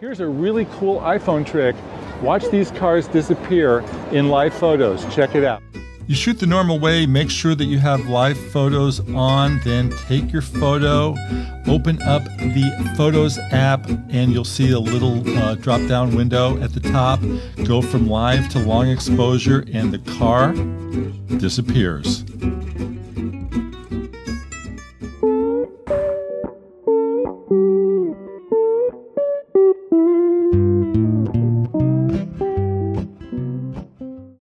Here's a really cool iPhone trick. Watch these cars disappear in live photos. Check it out. You shoot the normal way, make sure that you have live photos on, then take your photo, open up the Photos app, and you'll see a little uh, drop down window at the top. Go from live to long exposure, and the car disappears.